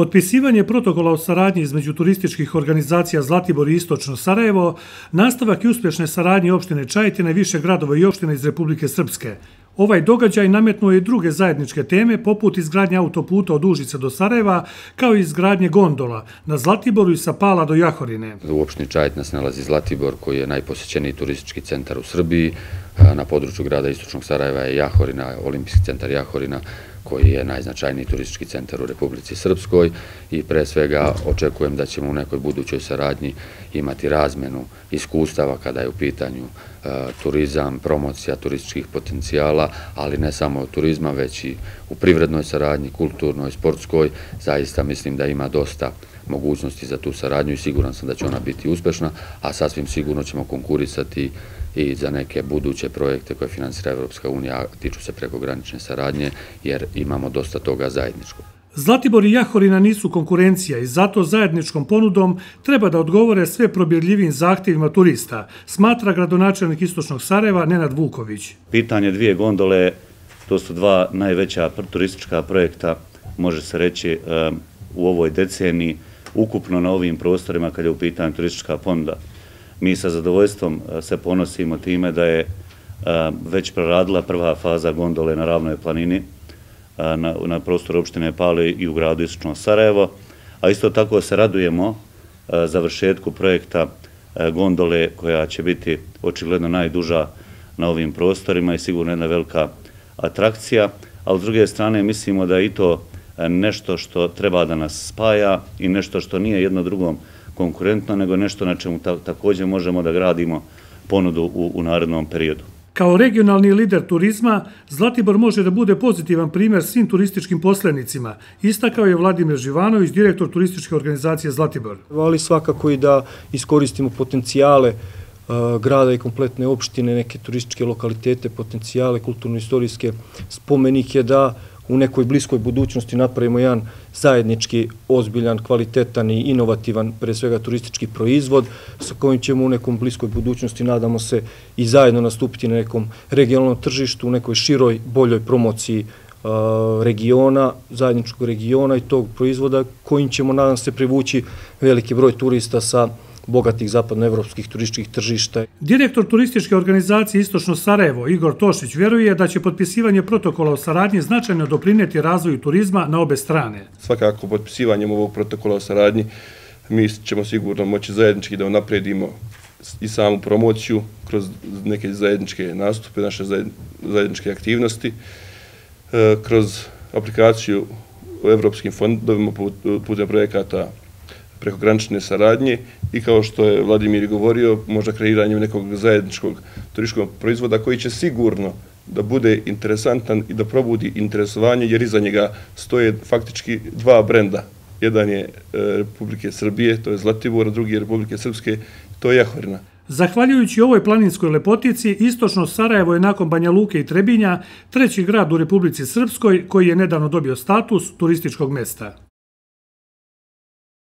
Potpisivanje protokola o saradnji između turističkih organizacija Zlatibor i Istočno Sarajevo, nastavak i uspješne saradnje opštine Čajetine, više gradova i opštine iz Republike Srpske. Ovaj događaj nametnuo je druge zajedničke teme, poput izgradnje autoputa od Užice do Sarajeva, kao i izgradnje gondola na Zlatiboru i sa Pala do Jahorine. U opštini Čajetina se nalazi Zlatibor, koji je najposjećeniji turistički centar u Srbiji. Na području grada Istočnog Sarajeva je Jahorina, olimpijski centar Jahorina, koji je najznačajniji turistički centar u Republici Srpskoj i pre svega očekujem da ćemo u nekoj budućoj saradnji imati razmenu iskustava kada je u pitanju e, turizam, promocija turističkih potencijala, ali ne samo turizma, već i u privrednoj saradnji, kulturnoj, sportskoj. Zaista mislim da ima dosta mogućnosti za tu saradnju i siguran sam da će ona biti uspešna, a sasvim sigurno ćemo konkurisati i za neke buduće projekte koje finansira Evropska unija, tiču se prekogranične saradnje, jer imamo dosta toga zajedničkog. Zlatibor i Jahorina nisu konkurencija i zato zajedničkom ponudom treba da odgovore sve probirljivim zahtjevima turista, smatra gradonačelnik Istočnog Sarajeva Nenad Vuković. Pitanje dvije gondole, to su dva najveća turistička projekta, može se reći, u ovoj deceniji, ukupno na ovim prostorima kad je u pitanju turistička ponda. Mi sa zadovoljstvom e, se ponosimo time da je e, već proradila prva faza gondole na ravnoj planini e, na, na prostoru opštine Pali i u gradu Istočno Sarajevo, a isto tako se radujemo završetku projekta gondole koja će biti očigledno najduža na ovim prostorima i sigurno jedna velika atrakcija, ali s druge strane mislimo da je i to nešto što treba da nas spaja i nešto što nije jedno drugom konkurentno, nego nešto na čemu također možemo da gradimo ponudu u narednom periodu. Kao regionalni lider turizma, Zlatibor može da bude pozitivan primjer svim turističkim poslenicima. Istakao je Vladimir Živanović, direktor turističke organizacije Zlatibor. Ali svakako i da iskoristimo potencijale grada i kompletne opštine, neke turističke lokalitete, potencijale, kulturno-istorijske spomenike, da u nekoj bliskoj budućnosti napravimo jedan zajednički, ozbiljan, kvalitetan i inovativan, pre svega turistički proizvod, sa kojim ćemo u nekom bliskoj budućnosti, nadamo se, i zajedno nastupiti na nekom regionalnom tržištu, u nekoj široj, boljoj promociji uh, regiona, zajedničkog regiona i tog proizvoda, kojim ćemo, nadam se, privući veliki broj turista sa bogatih zapadnoevropskih turističkih tržišta. Direktor turističke organizacije Istočno Sarajevo, Igor Tošić, vjeruje da će potpisivanje protokola o saradnji značajno doprineti razvoju turizma na obe strane. Svakako, potpisivanjem ovog protokola o saradnji mi ćemo sigurno moći zajednički da napredimo i samu promociju kroz neke zajedničke nastupe, naše zajedničke aktivnosti, e, kroz aplikaciju u evropskim fondovima putem projekata prekogranične saradnje i kao što je Vladimir govorio, možda kreiranjem nekog zajedničkog turističkog proizvoda koji će sigurno da bude interesantan i da probudi interesovanje, jer iza njega stoje faktički dva brenda. Jedan je e, Republike Srbije, to je Zlatibor, a drugi je Republike Srpske, to je Jahorina. Zahvaljujući ovoj planinskoj lepotici, istočno Sarajevo je nakon Banja Luke i Trebinja treći grad u Republici Srpskoj koji je nedavno dobio status turističkog mesta.